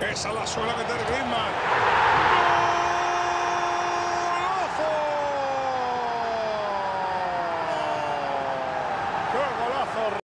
Esa la suele meter Griezmann.